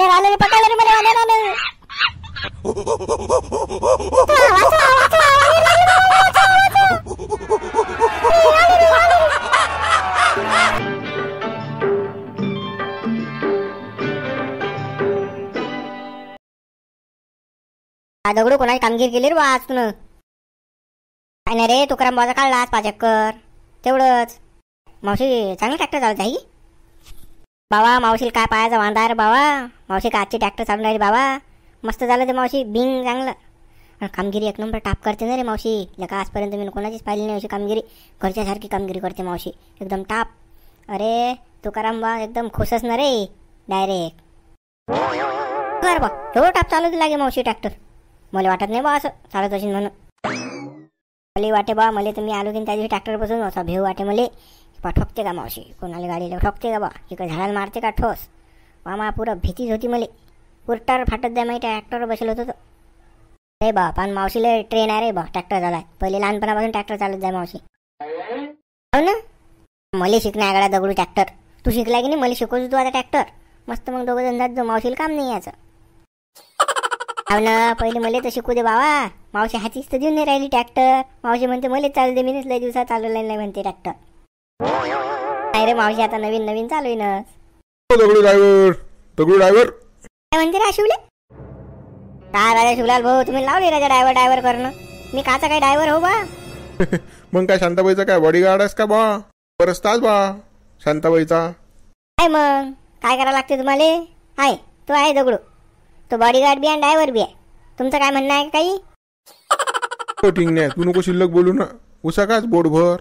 वानेर आलं पकडलं रे मला वानेर आलं दगडू कोणाची कामगिरी केली रे बा आज तुनं? काय नाही रे तुकाराम बाजा काढला आज पाच एकर. तेवढंच. मावशी चांगलं ट्रॅक्टर चालत आहे बाबा मावशीला काय पायाचा वांदा रे बाबा. मावशी का आजची ट्रॅक्टर चालून राहिली बाबा? मस्त झालं ते मावशी बिंग चांगलं. आणि कामगिरी एक नंबर टाप करते ना रे मावशी. लका आजपर्यंत मी कोणाचीच पाहिली नाही अशी कामगिरी. घरच्यासारखी कामगिरी करते मावशी. एकदम टाप अरे तुकाराम बा एकदम खुशच ना रे. डायरेक्ट कर बा. एवढं टाप चालू लागे मावशी ट्रॅक्टर मला वाटत नाही बा असं. चालत असेल म्हणून. मला वाटे बा मला तर मी आलो की त्या दिवशी ट्रॅक्टर बसून असा भेव वाटे मले. बा ठोकते का मावशी? कोणाला गाडीला ठोकते का बा? इकडे झाडाला मारते का ठोस? बा पुरं भीतीच होती मला. पुरटार फाटत द्या माहिती ट्रॅक्टरवर बसलो होतो रे बा पण मावशीला ट्रेन आहे रे बा ट्रॅक्टर झालाय. पहिले लहानपणापासून ट्रॅक्टर चालत जाय मावशी. हो ना? मले शिकणं आगळा दगडू ट्रॅक्टर तू शिकला की नाही? मला शिकवतो तू आता ट्रॅक्टर मस्त मग दोघं जण जो मावशीला काम नाही याचं. हो ना? पहिले मला तर शिकू दे बाबा. मावशी हातीच तर देऊन नाही राहिली ट्रॅक्टर मावशी म्हणते मला चालू दे मीच लय दिवसात चालवलं नाही म्हणते ट्रॅक्टर नाही रे मावशी आता नवीन नवीन चालू आहे ना. दगडू ड्रायव्हर दगडू ड्रायव्हर काय म्हणते रे शिवले काय राजा शिवलाल भाऊ तुम्ही लावले राजा ड्रायव्हर ड्रायव्हर करणं. मी काचा काय ड्रायव्हर हो बा? मग काय शांताबाईचा काय बॉडीगार्ड आहेस का बा? परस्ताच बा शांताबाईचा. काय मग? काय करावं लागते तुम्हाला? आहे तो आहे दगडू. तो बॉडीगार्ड बी आहे ड्रायव्हर बी आहे. तुमचं काय म्हणणं आहे का काही? हो ठीक नाही तू नको शिल्लक बोलू ना. उसा काच बोटभर.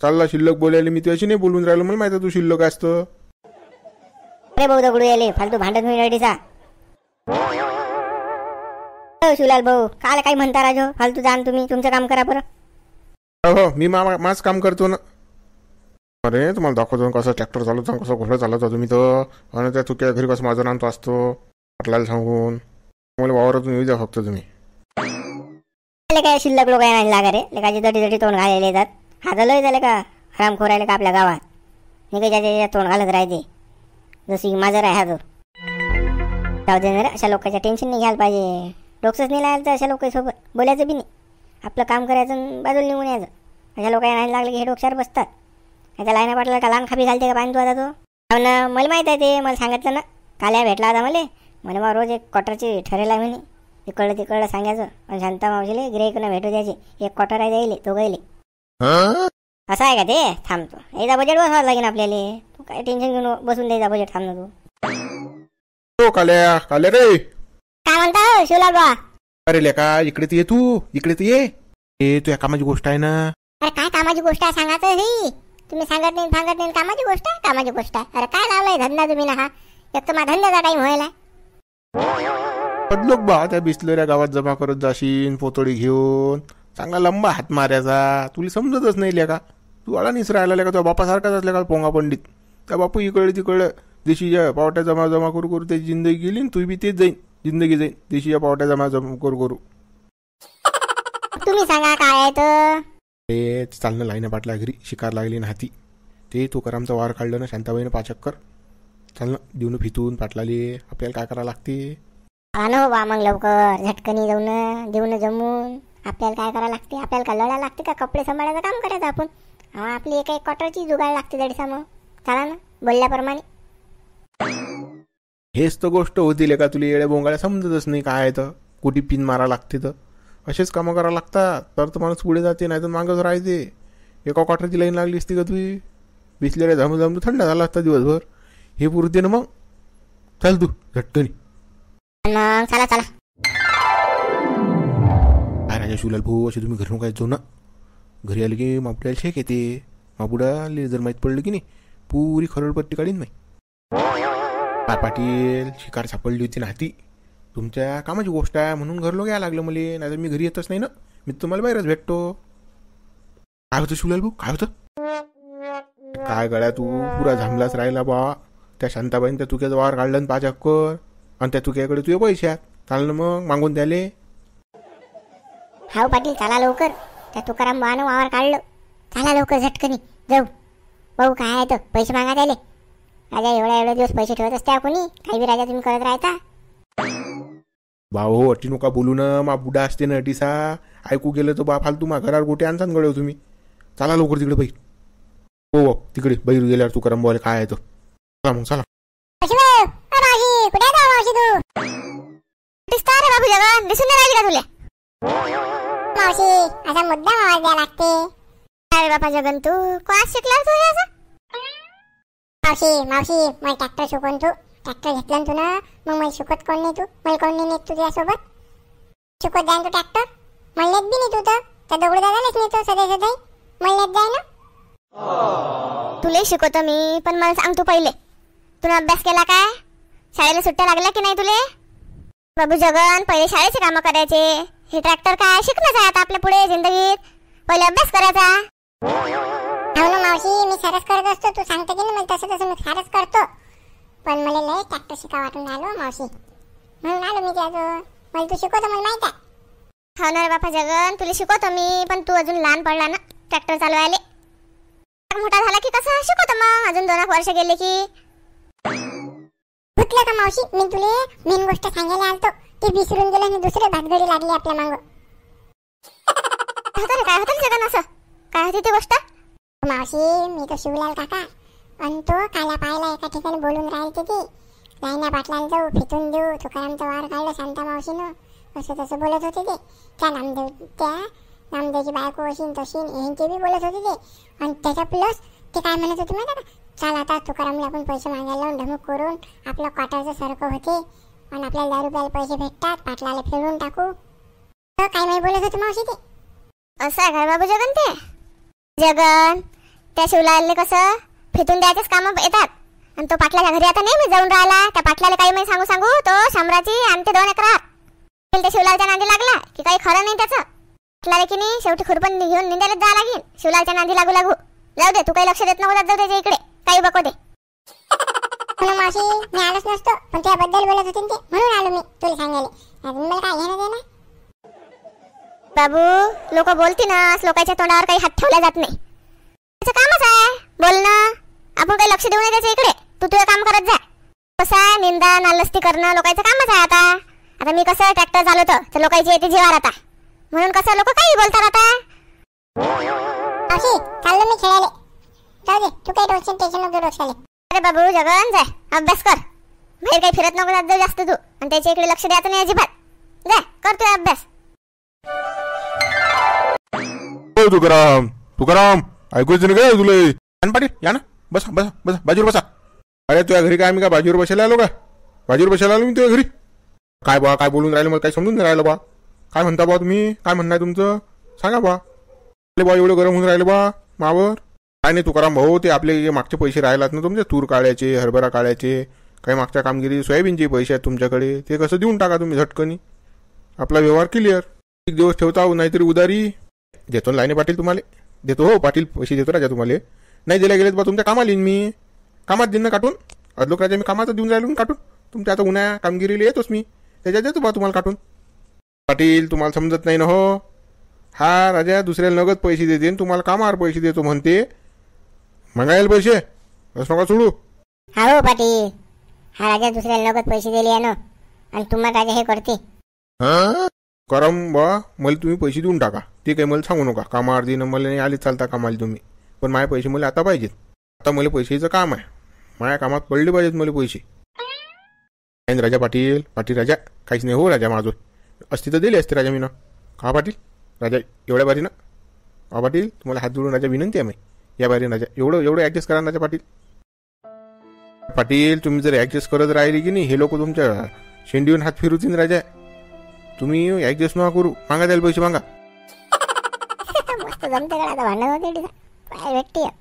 चालला शिल्लक बोलायला मी त्याशी नाही बोलून राहिलो. मला माहिती तू शिल्लक असतं अरे भाऊ दगडू याले फालतू भांडत होईल रेडीचा शिवलाल भाऊ काल काही म्हणता राजो फालतू जाण तुम्ही तुमचं काम करा बरं हो हो मी मा माझं काम करतो ना अरे तुम्हाला दाखवतो कसं ट्रॅक्टर चालवतो कसं घोडं चालवतो तुम्ही तर आणि त्या चुक्या घरी कसं माझं आणतो असतो आपल्याला सांगून मला वावरातून येऊ द्या फक्त तुम्ही काय शिल्लक लोक नाही लागा रे लेकाचे दटी दटी तोंड घालायला येतात हा झालं का हराम खोरायला का आपल्या गावात निघायच्या तोंड घालत राहते जसं की माझं राहा तो जाऊ दे ना अशा लोकांच्या टेन्शन नाही घ्यायला पाहिजे. डोक्सच नाही लागायला तर अशा लोकांसोबत बोलायचं बी नाही. आपलं काम करायचं बाजूला निघून यायचं. अशा लोकांना नाही लागलं की हे डोक्यावर बसतात. त्याच्या लाईना पाटला का लहान खाबी घालते का पाणी तू आता तो? हो ना मला माहीत आहे ते. मला सांगितलं ना. काल या भेटला होता मला. म्हणे मग रोज एक क्वार्टरची ठरेला म्हणे. इकडलं तिकडलं सांगायचं. आणि शांता मावशीले गिराईकनं भेटू द्यायचे. एक क्वार्टर आहे द्यायले तो गेले असं आहे का ते? थांबतो एकदा बजेट बसवावं लागेल आपल्याला. तू काय टेन्शन घेऊन बसून द्यायचा बजेट थांब ना तू. हो काल्या. काल्या रे. काय म्हणता हो, शिवलाल बा? अरे लेका इकडे तर ये तू. इकडे तर ये. ए तू या कामाची गोष्ट आहे ना? अरे काय कामाची गोष्ट आहे? सांगायचं ही. तुम्ही सांगत नाही सांगत नाही. कामाची गोष्ट आहे? कामाची गोष्ट आहे. अरे काय लावलंय धंदा तुम्ही ना हा? एक तर माझा धंद्याचा टाइम व्हायला. बदलोक बा त्या बिसलेल्या गावात जमा करत जाशील पोतळी घेऊन. चांगला लंबा हात मारायचा तुला समजतच नाही लेका. तू आला निस राहिला लेका तुझ्या बापासारखाच असल्या का पोंगा पंडित. त्या बापू इकडे तिकडे देशीच्या पावट्या जमा जमा करू करू त्याची जिंदगी गेली तू बी तेच जाईन जिंदगी जाईन देशीच्या पावट्या जमा जमा करू करू. तुम्ही सांगा काय ते? चालणं लाईना पाटला घरी शिकार लागली ना हाती. ते तो करामचा वार काढलं ना शांताबाईनं पाच चक्कर चालणं देऊन फितून पाटलाले आपल्याला काय करावं लागते? बा मग लवकर झटकनी जाऊन देऊन जमून. आपल्याला काय करावं लागते? आपल्याला का लढा लागते का? कपडे सांभाळायचं काम करायचं आपण? हा आपली एका एक क्वार्टरची जुगाड लागते दडसा मग. चला ना बोलल्याप्रमाणे. हेच तर गोष्ट होती का तुला येड्या बोंगाळ्या समजतच नाही काय तर. कुठे पिन मारा लागते तर. असेच कामं करावं लागतात. तर तर माणूस पुढे जाते नाही तर मागच राहते. एका क्वार्टरची लाईन लागली असती का तुझी? बिसलेल्या झामू झामू थंड झाला असता दिवसभर. हे पुरते ना मग. चल तू झटकनी. मग चला चला. काय राजा शिवलाल भाऊ असे तुम्ही घरून काय जाऊ ना? घरी आले की मापुड्याला शेक येते. मापुडाले जर माहीत पडलं की नाही पुरी खरडपट्टी काढीन नाही पार पाटील शिकार सापडली होती ना हाती. तुमच्या कामाची गोष्ट आहे म्हणून घरलो घ्यायला लागलं मला नाही तर मी घरी येतच नाही ना. मी तुम्हाला बाहेरच भेटतो. काय होतं शिवलाल भाऊ? काय होतं? काय गड्या तू? पुरा झांबलाच राहिला बा. त्या शांताबाईन त्या तुक्याचा वार काढलं पाच अक्कर आणि त्या तुक्याकडे तुझे पैसे आहेत. चाललं मग मागून द्याले. हाव पाटील चला लवकर. त्या तुकाराम बानं वावर काढलं. चला लवकर झटकनी जाऊ. भाऊ काय आहे तर पैसे मागा त्याले राजा एवढ्या एवढे दिवस पैसे ठेवत असते कोणी? काही बी राजा तुम्ही करत राहता? भाऊ अटी नका बोलू ना मा बुडा असते ना अटीसा. ऐकू गेलं तर बा फालतू मा घरावर गोटे आणतात गळे हो तुम्ही. चला लवकर तिकडे बाई. हो हो तिकडे. बैर गेल्यावर तू करम बोले काय आहे तो चला मग चला. दिसता रे बाबू जगन दिसून नाही राहिली का तुले? मावशी असा मुद्दा आवाज द्या लागते. अरे बापा जगन तू क्लास शिकला तू असं? मावशी मावशी मला ट्रॅक्टर शिकवून तू ट्रॅक्टर घेतला तू ना मग मला शिकवत कोण नाही तू? मला कोण नाही नेत तुझ्यासोबत? शिकवत जाय तू ट्रॅक्टर मला नेत बी नाही तू तर. त्या दगडू दादालाच नेतो सदै सदै मला नेत जाय ना. तुले शिकवतो मी पण मला सांग तू पहिले. तुला अभ्यास केला काय? शाळेला सुट्ट्या लागल्या की नाही तुले? बाबू जगन पहिले शाळेचे कामं करायचे. हे ट्रॅक्टर काय शिकणंच आहे आता आपल्या पुढे जिंदगीत? पहिले अभ्यास करायचा. हो ना मावशी मी सरस करत असतो. तू सांगते की नाही तसं तसं मी सरस करतो. पण मला लय ट्रॅक्टर शिका वाटून आलो मावशी. म्हणून आलो मी त्याचं मला तू शिकवतो मला माहीत आहे. हो ना रे बापा जगन तुला शिकवतो मी पण तू अजून लहान पडला ना ट्रॅक्टर चालवायला मोठा झाला की कसं? शिकवतो मग. अजून दोन एक वर्ष गेले की. म्हटलं का मावशी? मी तुले मेन गोष्ट सांगायला आलतो. ते विसरून गेलं आणि दुसरे भातगडी लागली आपल्या मांग. होतं काय होतं रे असं? काय होती ती गोष्ट? मावशी मी तो शिवलाल काका. आणि तो काला पायला एका ठिकाणी बोलून राहिले ती. लाईना पाटलाला जाऊ फितून देऊ. तुकारामचं वार काढलं शांता मावशीनं. असं तसं बोलत होते ते. त्या नामदेव त्या नामदेवची बायको अशी तशी यांचे बी बोलत होते ते. आणि त्याच्या प्लस ते काय म्हणत होते माहिती का? चाल आता तुकारामला आपण पैसे मागायला लावून ढमक करून आपलं क्वार्टरचं सारखं होते. आणि आपल्याला दहा रुपयाला पैसे भेटतात पाटलाला फिरून टाकू. हो, तर काय नाही बोलत होते मावशी ते. असं आहे काय बाबू जगन ते? जगन त्या शिवलालने कसं फितून द्यायचेच कामं येतात. आणि तो पाटलाच्या घरी आता नेहमी जाऊन राहिला. त्या पाटलाला काही मी सांगू सांगू तो शामराची आणि ते दोन एकरात त्या शिवलालच्या नांदी लागला की काही खरं नाही त्याचं. पाटलाला की नाही शेवटी खुरपण घेऊन निंदायला जा लागेल. शिवलालच्या नांदी लागू लागू. जाऊ दे तू काही लक्ष देत नको जाऊ त्याच्या इकडे. काही बको दे. मावशी मी आलोच नसतो. पण त्याबद्दल बोलत होते ते म्हणून आलो मी तुला सांगायला. अजून मला काय घेणं देणं? बाबू लोक बोलतीनच लोकांच्या तोंडावर काही हात ठेवला जात नाही. त्याचं कामच आहे. बोलणं आपण काही लक्ष देऊ नये त्याच्या इकडे. तू तुझं काम करत जा. कसं आहे निंदा नालस्ती करणं लोकांचं कामच आहे आता. आता मी कसं ट्रॅक्टर चालवतं तर लोकांची येते जीवार आता. म्हणून कसं लोक काही बोलतात आता? मावशी चाललो मी खेळायला. जाऊ दे तू काही टेन्शन टेन्शन नको डोक्याला अरे बाबू जगन जाय. अभ्यास कर. बाहेर काही फिरत नको जात जास्त तू. आणि त्याच्या इकडे लक्ष द्यायचं नाही अजिबात. जाय करतोय अभ्यास. हो तुकाराम तुकाराम ऐकूच नाही काय तुला? आणि पाटील या ना. बसा बसा बसा. बाजूवर बसा. अरे तुझ्या घरी काय मी काय बाजूवर बसायला आलो का? बाजूवर बसायला आलो मी तुझ्या घरी. काय बा काय बोलून राहिलं मला काही समजून नाही राहिलं बा. काय म्हणता बा तुम्ही? काय म्हणणं आहे तुमचं? सांगा बा. बा एवढं गरम होऊन राहिलं बा मावर. काय नाही तुकाराम भाऊ ते आपले जे मागचे पैसे राहिलात ना तुमचे तूर काढायचे हरभरा काढायचे काही मागच्या कामगिरी सोयाबीनचे पैसे आहेत तुमच्याकडे ते कसं देऊन टाका तुम्ही झटकनी? आपला व्यवहार क्लिअर एक दिवस ठेवता हो, नाहीतरी उदारी. देतो ना लाईने पाटील तुम्हाला. देतो हो पाटील पैसे देतो राजा तुम्हाला. नाही दिल्या गेलेत बा तुमच्या कामाला येईन मी. कामात देईन ना काटून. अदलोक राजा मी कामाचं देऊन राहिलो काटून. तुमच्या आता उन्हाळ्या कामगिरीला येतोच मी. त्याच्यात देतो बा तुम्हाला काटून. पाटील तुम्हाला समजत नाही ना हो. हा राजा दुसऱ्याला नगद पैसे देते आणि तुम्हाला कामावर पैसे देतो म्हणते. मंगायला पैसे? असं नका सोडू. हा हो पाटील हा राजा दुसऱ्याला लगत पैसे दिले ना आणि तुम्हाला राजा हे करते. हा? करम बा मला तुम्ही पैसे देऊन टाका. ते काही मला सांगू नका. कामावर देणं मला नाही आले चालता कामाला तुम्ही. पण माझे पैसे मला आता पाहिजेत. आता मला पैशाचं काम आहे. माझ्या कामात पडले पाहिजेत मला पैसे. नाही राजा पाटील पाटील राजा काहीच नाही हो राजा माझं. असती तर दिली असते राजा मी ना का पाटील? राजा एवढ्या बारी ना हा पाटील? तुम्हाला हात जोडून राजा विनंती आहे मी. या बारी राजा. एवढं एवढं ॲडजस्ट करा ना राजा पाटील. पाटील तुम्ही जर ॲडजस्ट करत राहिले की नाही हे लोक तुमच्या शेंडीहून हात फिरवतील राजा. तुम्ही ॲडजस्ट नका करू. मागा द्यायला पैसे मागा.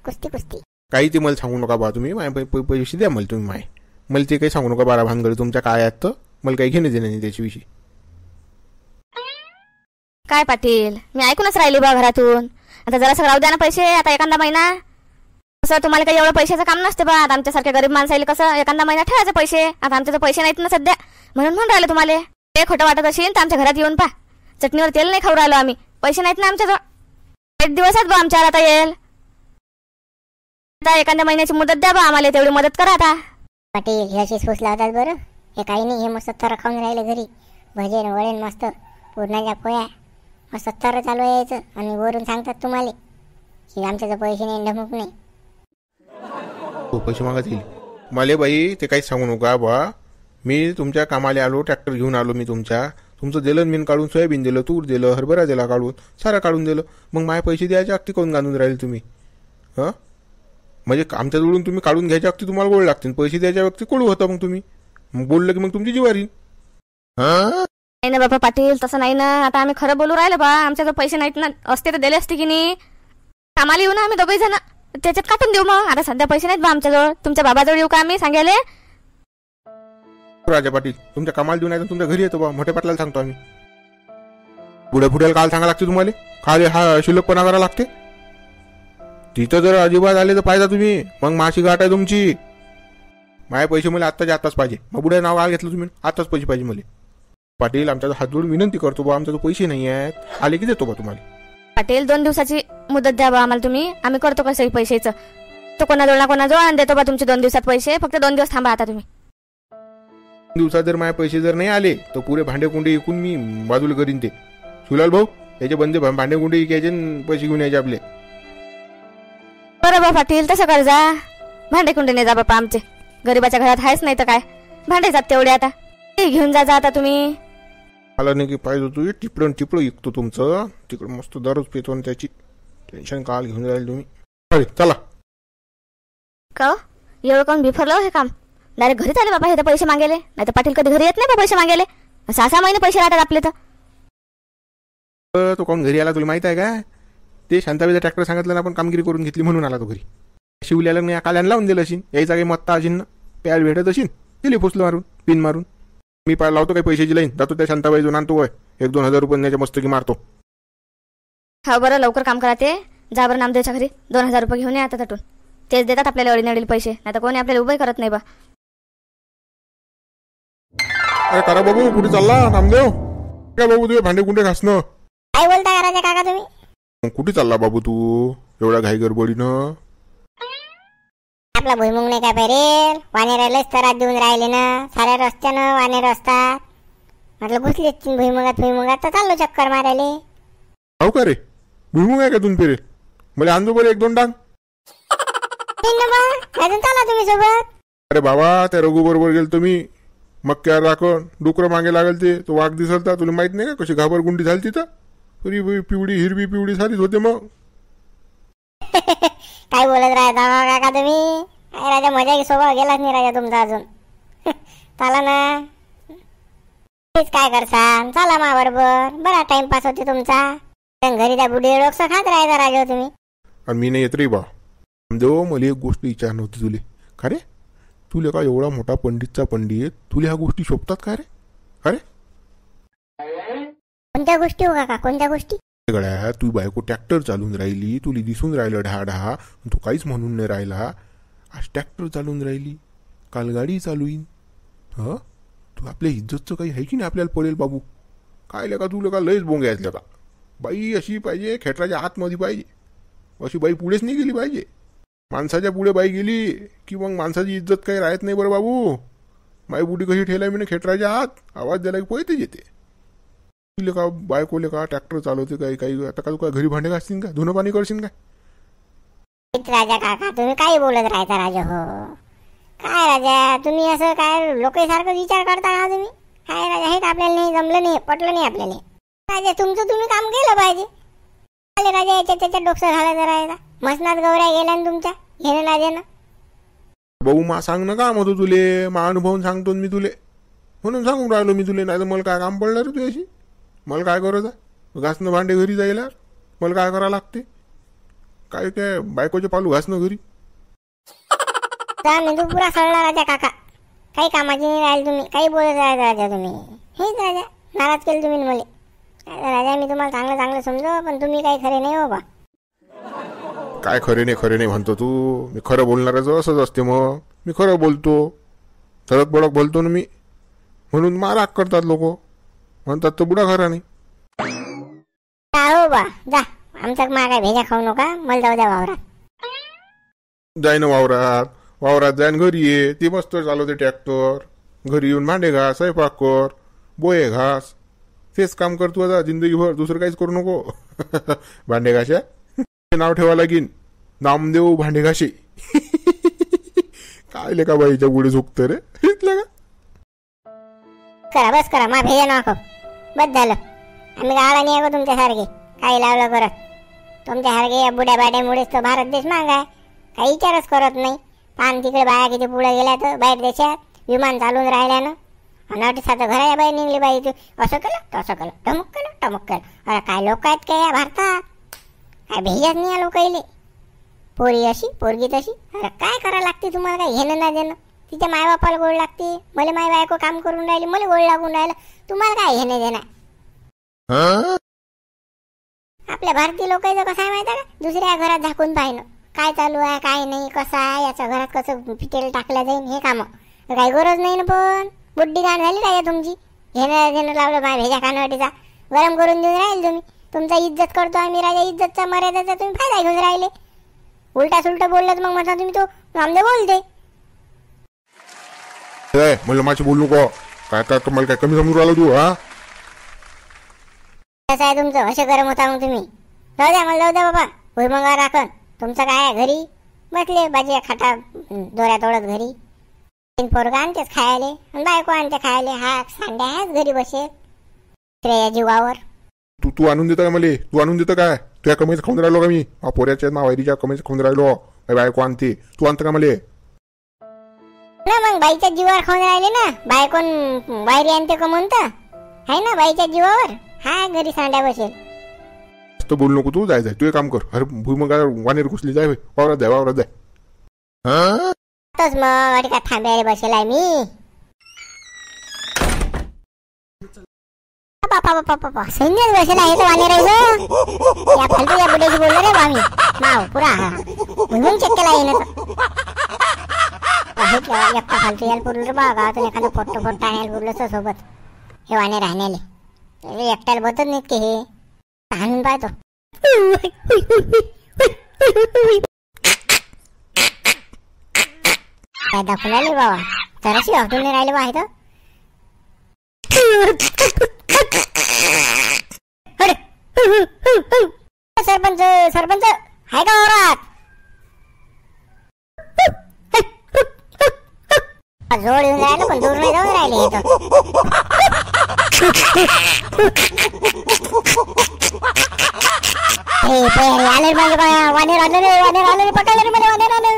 कुस्ती कुस्ती. काही ते मला सांगू नका बा तुम्ही. पैसे द्या मला तुम्ही माय. मला ते काही सांगू नका बारा भानगडी. तुमच्या काय आहेत तर? मला काही घेणे देणे नाही त्याच्याविषयी. काय पाटील? मी ऐकूनच राहिली बा घरातून. आता जरासं राहू द्या ना पैसे आता एखादा महिना. कसं तुम्हाला काही एवढं पैशाचं काम नसते बा. आता आमच्यासारख्या गरीब माणसाला कसं एखादा महिना ठेवायचं पैसे. आता आमचे तर पैसे नाहीत ना सध्या. म्हणून म्हणून राहिलं तुम्हाला. ते खोटं वाटत असेल तर आमच्या घरात येऊन पा चटणीवर तेल नाही खाऊ राहिलो आम्ही. पैसे नाहीत ना आमच्याजवळ. एक दिवसात बा आमच्यावर आता येईल. आता एखाद्या महिन्याची मुदत द्या बा आम्हाला तेवढी मदत करा आता. पाटील हे अशी सूस लावतात बरं. हे काही नाही हे मस्त तर खाऊन राहिले घरी. भजन वळण मस्त. पूर्णाच्या पोया मग सत्तावर चालू यायचं आणि वरून सांगतात तुम्हाला की आमच्याजवळ पैसे नाही ढमुक नाही. हो पैसे मागतील येईल मला बाई ते काहीच सांगू नका बा मी तुमच्या कामाला आलो ट्रॅक्टर घेऊन आलो मी तुमच्या. तुमचं दिलं मी काढून सोयाबीन दिलं तूर दिलं हरभरा दिला काढून सारा काढून दिलं. मग माझे पैसे द्यायच्या अगदी काऊन गांधून राहील तुम्ही. हां? म्हणजे आमच्याजवळून तुम्ही काढून घ्यायच्या अगदी तुम्हाला गोळ लागतील. पैसे द्यायच्या व्यक्ती कोळू होता मग तुम्ही. मग बोललं की मग तुमची जिवारी. हां? नाही ना बाबा पाटील तसं नाही ना. आता आम्ही खरं बोलू राहिलं बा. आमच्याजवळ पैसे नाहीत ना असते तर दिले असते की नाही? कामाला येऊ ना आम्ही दोघे जण. त्याच्यात काटून देऊ मग. आता सध्या पैसे नाहीत बा आमच्याजवळ. तुमच्या बाबाजवळ येऊ का आम्ही सांगायले? राजा पाटील तुमच्या कामाला देऊन आहे तर तुमच्या घरी येतो बा. मोठ्या पाटलाला सांगतो आम्ही. पुढे पुढे काल सांगा लागते तुम्हाला. काल हा शिल्लकपणा करायला लागते. तिथं जर अजिबात आले तर पाहिजे तुम्ही. मग माशी गाठ आहे तुमची. माझे पैसे मला आत्ताच्या आत्ताच पाहिजे. मग पुढे नाव घेतलं तुम्ही. आत्ताच पैसे पाहिजे मला. पाटील आमच्या हात जोडून विनंती करतो बा आमच्या पैसे नाही आहेत. आले की देतो बा तुम्हाला. पाटील दोन दिवसाची मुदत द्या बा आम्हाला तुम्ही. आम्ही करतो कसं पैशाचं? तो कोणाजवळ ना कोणाजवळ आणि देतो बा तुमचे दोन दिवसात पैसे. फक्त दोन दिवस थांबा आता तुम्ही. दिवसात जर माझे पैसे जर नाही आले तर पुरे भांडे कुंडे विकून मी बाजूला करीन ते. सुलाल भाऊ याचे बंदे भा- भांडे कुंडे विकायचे आणि पैसे घेऊन यायचे आपले. बरं बा पाटील तसं कर जा. भांडे कुंडे नाही जा बापा आमचे. गरीबाच्या घरात आहेच नाही तर काय? भांडे जात तेवढे आता. ते घेऊन जा जा आता तुम्ही. मला नाही की पाहिजे तू टिपडं टिपडं विकतो तुमचं. तिकडं मस्त दररोज पितो आणि त्याची. टेन्शन काल घेऊन राहील तुम्ही. अरे चला. का हो? एवढं कोण बिफरलं हो हे काम? डायरेक्ट घरीच आले बाबा हे तर पैसे मागेले. नाही तर पाटील कधी घरी येत नाही पैसे मागेले. सहा सहा महिने पैसे राहतात आपले तर. तो कोण घरी आला तुला माहीत आहे का? ते शांताबाईचा ट्रॅक्टर सांगितलं ना आपण कामगिरी करून घेतली म्हणून आला तो घरी. शिवल्याला नाही काल्यानं लावून दिलं असेल यायचा काही मत्ता असेल ना. प्यायला भेटत असेल दिली फुसलं मारून पिन मारून. मी पाय लावतो काही पैशाची लाईन. जातो त्या शांताबाई जो आणतो एक दोन हजार रुपये त्याच्या मस्तकी मारतो. हा बरं लवकर काम करा ते. जा बरं नामदेवच्या घरी. दोन हजार रुपये घेऊन या आता तटून. तेच देतात आपल्याला अडीनडील पैसे. नाही तर कोणी आपल्याला उभे करत नाही बा. अरे करा बाबू कुठे चालला नामदेव? काय बाबू तुझे भांडे कुंडे घासणं. काय बोलता का राजा काका तुम्ही? कुठे चालला बाबू तू? एवढ्या घाई गडबडीनं. आपला भुईमुग नाही काय पेरेल? वानेरायलाच तरात देऊन राहिले ना. साऱ्या रस्त्यानं वानेर असतात. म्हटलं घुसले भुईमुगात भुईमुगात. तर चाललो चक्कर मारायले. हो का रे? भुईमुग आहे का तुम्ही पेरेल मला आणजो बरं एक दोन डांग. अजून चला तुम्ही सोबत? अरे बाबा त्या रघु बरोबर गेलो तुम्ही मक्क्यावर राखण डुकरं मागे लागल ते. तो वाघ दिसलता. तुला माहीत नाही का कशी घाबर गुंडी झाली तिथं पुरी पिवळी हिरवी पिवळी सारीच होते मग. काय बोलत राहता मग काका तुम्ही? काय राजा मजा की स्वभाव गेलाच नाही राजा तुमचा अजून. चला ना. तेच काय करसान चला मा बरोबर. बरा टाइमपास होते तुमचा. पण घरी त्या बुढी डोकसं खात राहायचा राजा तुम्ही. आणि मी नाही येत रे बा. देव मला एक गोष्ट विचार नव्हती तुले. का रे? तुले का एवढा मोठा पंडितचा पंडित तुला ह्या गोष्टी शोभतात का रे? अरे कोणत्या गोष्टी हो काका? कोणत्या गोष्टी? गड्या तू बायको ट्रॅक्टर चालून राहिली तुला दिसून राहिलं ढहा ढहा तू काहीच म्हणून नाही राहिला. आज ट्रॅक्टर चालून राहिली काल गाडी चालूईन ह? तू आपल्या इज्जतचं काही आहे की नाही आपल्याला पडेल बाबू? काय लका तुला का लयच बोंग यायचं का बाई अशी पाहिजे खेटराच्या आतमध्ये पाहिजे. अशी बाई पुढेच नाही गेली पाहिजे. माणसाच्या पुढे बाई गेली की मग माणसाची इज्जत काही राहत नाही बरं बाबू. माई बुडी कशी ठेला मी खेटराच्या आत? आवाज द्यायला की येते. तुले का बायकोले का ट्रॅक्टर चालवते काही काही आता का तू काय घरी भांडे घासतील का? धुणं पाणी करशील काय? राजा काका तुम्ही काय बोलत राहता राजा हो. काय राजा तुम्ही असं काय लोकांसारखं विचार करता का तुम्ही? काय राजा हे का आपल्याला नाही जमलं नाही पटलं नाही आपल्याला? राजा तुमचं तुम्ही काम केलं पाहिजे. आले राजा याच्या त्याच्या डोकसं घालायचं राहायचा मसनात गौऱ्या गेल्या ना तुमच्या घेणं राजानं? भाऊ मा सांग ना काम होतं तुले मा अनुभवून सांगतो ना मी तुले. म्हणून सांगून राहिलो मी तुले नाही तर मला काय काम पडलं रे तुझ्याशी? मला काय करायचं आहे? घासणं भांडे घरी जायला मला काय करावं लागते? काय काय बायकोचे पालू घासणं घरी? मेंदू पुरा सळला राजा काका. काही कामाची नाही राहील तुम्ही. काही बोलत राहायचं राजा तुम्ही. हेच राजा. नाराज केलं तुम्ही मला. काय राजा मी तुम्हाला चांगलं चांगलं समजो पण तुम्ही काही खरे नाही हो बा. काय खरे नाही खरे नाही म्हणतो तू. मी खरं बोलणाऱ्याचं असंच असते मग. मी खरं बोलतो. धडक बडक बोलतो ना मी. म्हणून माराक करतात लोक. म्हणतात तो बुडा खरा नाही जा बा. जा. आमच्या मा काय भेजा खाऊ नका. मला जाऊ द्या वावरात. जाय ना वावरात. वावरात जाईन घरी ये. ती मस्त चालवते ट्रॅक्टर. घरी येऊन भांडे घास स्वयंपाक कर. बोये घास. तेच काम कर तू आता. जिंदगीभर दुसरं काहीच करू नको. भांडे घाशा. नाव ठेवा लागीन. नामदेव भांडे घाशे. काय लेका बाईच्या पुढे झुकतं रे? का? करा बस करा. मा भेजा नको बस झालं. आम्ही गावाला नाही तुमच्यासारखे काही लावलं करत. तुमच्यासारखे या बुड्या बाड्यामुळेच तो भारत देश मागाय काही विचारच करत नाही. पान तिकडे बाया किती पुढे गेल्या तर बाहेर देशात विमान चालून राहिल्यानं आणि अटीसाचं साधं घराच्या बाई निघली बाई तू असं केलं तसं केलं टमुक केलं टमुक केलं. अरे काय लोक आहेत काय या भारतात? काय भेजच नाही या लोक पोरी अशी पोरगी तशी. अरे काय करायला लागते तुम्हाला? काय घेणं ना देणं? तिच्या मायबापाला गोड लागते मला माय बायको काम करून राहिली मला गोड लागून राहिलं. तुम्हाला काय घेणं देणं आपल्या भारतीय लोकांचं कसं आहे माहिती का? दुसऱ्या घरात झाकून पाहिलं. काय चालू आहे काय नाही कसं आहे याच्या घरात कसं फिटेल टाकल्या जाईल हे कामं. काही गरज नाही ना पण. बुड्डी गाण झाली काय तुमची. घेणं घेणं लावलं माझ्या भेजा खाण्यासाठीचा गरम करून देऊन राहील तुम्ही. तुमचा इज्जत करतो आम्ही राजा इज्जतचा मर्यादाचा तुम्ही फायदा घेऊन राहिले. उलटा सुलटा बोललं तर मग म्हणता तुम्ही तो रामदेव बोलते ए, म्हणलं माझी बोलू नको. काय काय मला काय कमी समजून राहिला तू हा? कसं आहे तुमचं असे गरम होता मग तुम्ही. जाऊ द्या मला जाऊ द्या बाबा. भुईमंगा राखण तुमचं काय आहे घरी? बसले बाजी खाटा दोऱ्या तोडत घरी. तीन पोरगा आणतेच खायले. आणि बायको आणते खायले. हा सांड्या आहेच घरी बसेल. श्रेया जीवावर. तू तू आणून देतं का मला? तू आणून देतं काय? तुझ्या कमीच खाऊन राहिलो का मी? पोऱ्याच्या मावायरीच्या कमीच खाऊन राहिलो. बायको आणते. तू आणतं का मला? ना मग बाईच्या जीवावर खाऊन राहिले ना बायकोन वायरी आणते का म्हणतं आहे ना बाईच्या जीवावर? हा घरी सांड्या बसेल. तर बोलू नको तू जाय जाय तू एक काम कर. अरे भुईमंगा वानेर घुसली जाय बे. वावरात जाय वावरात जाय. हा? तोच मग अरे का थांब्याला बसेल आहे मी. बापा बापा बापा सैन्यात बसेल आहे तर वाणे राहिलं या फालतू या बुड्याची बोललो रे आम्ही. नाव पुरा हा. म्हणून चेक केला येणं एकटा फालतू यायला पुरलं रे बा गावातून एखादं पोट्ट पोट्ट आणायला पुरलं तर सोबत. हे वाणे राहण्याले हे एकट्याला बसत नाहीत की हे. आणून पाहतो. काय दाखवून राहिले बाबा? जराशी हटून नाही राहिले बा इथं. अरे, सरपंच सरपंच आहे का वावरात जोड येऊन राहिलं पण दूर नाही जाऊन राहिले इथं हे पहिले आले माझे वानेर आले रे वानेर आले रे पकडले रे मला वानेर आलं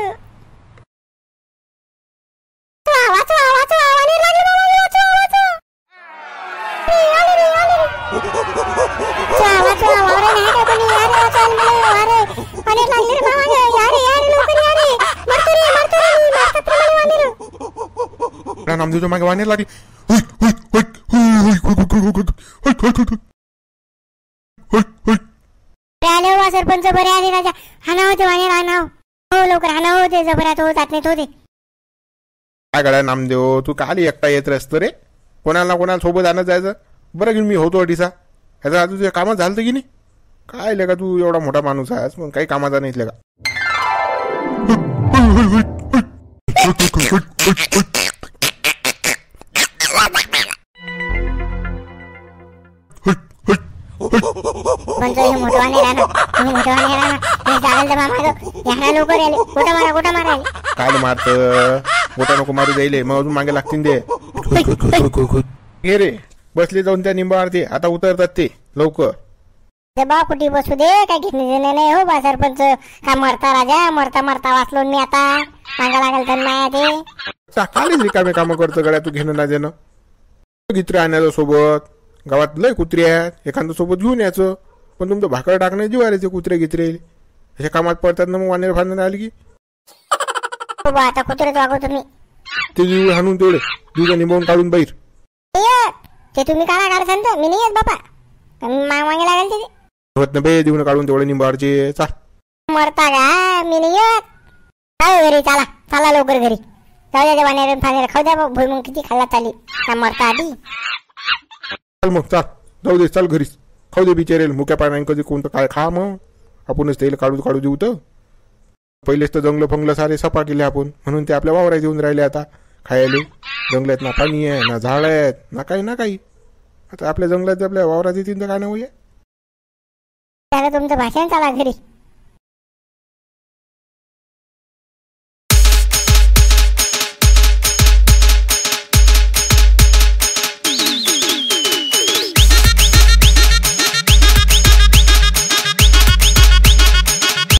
वाचवा वाचवा वाचवा वानेर लागले बा, वानेर, वाचवा वाचवा ए, आले रे आले हुई, हुई, हुई, हुई. हुई, हुई. बरे आले हो बा सरपंच बरे आले राजा हाना होते हो हो लवकर हाना होते जबरात हो जात नाही होते काय नामदेव तू काली एकटा येत रस्त रे कोणाला ना कोणाला सोबत आणत जायचं बरं घेऊन मी होतो अडीसा ह्याचं तुझ्या कामात झालं की नाही काय लेका तू एवढा मोठा माणूस आहेस पण काही कामाचा नाही लेका पण तो हे मोठवाने राहणार तुम्ही मोठवाने राहणार हे जागल तर मामा ह्याला लवकर आले कुठं मारा कुठं मारा काय मारत? मोठा नको मारू जाईल. मग अजून मागे लागतील ते. रे बसले जाऊन त्या निंबावरती आता उतरतात ते लवकर. ते बा कुठे बसू दे काय घेणे देणे नाही हो बा सरपंच का मरता राजा मरता मरता वाचलो मी आता. मागा लागेल तर माया ते. कालीच रिकामे कामं करतं गड्या तू घेणं ना देणं? गित्रे आणायचं सोबत. गावात लय कुत्रे आहेत. एखादं सोबत घेऊन यायचं. पण तुमचं भाकर टाकणं येते कुत्रे गित्रे. अशा कामात पडतात ना मग वानेर फांदणं आली की? हो बा आता कुत्रेच वागव तुम्ही ते जीव हाणून तेवढे. दुधा निभावून काढून बाहेर. ते तुम्ही काढा काढा सांगतो. मी नाही येत बापा. माग मागे लागेल ते होत ना बे देऊन काढून तेवढे निंबावरचे चाल मरता का मी नाही येत जाऊ घरी चला चला लवकर घरी जाऊ द्या खाऊ द्या मग किती खाल्ला चाली का मरता आधी चाल मग चाल जाऊ दे चाल घरीच खाऊ दे बिचारेल मुक्या पाण्याने कधी कोणतं काय खा मग आपणच त्याला काढू काढू देऊ तर पहिलेच तर जंगलं फंगलं सारे सफा केले आपण म्हणून ते आपल्या वावरात येऊन राहिले आता खायले जंगलात ना पाणी आहे ना झाड आहेत ना काही ना काही आता आपल्या जंगलात आपल्या वावरात येतील तर काय ना होईल त्याला तुमचं भाषण चाला घरी.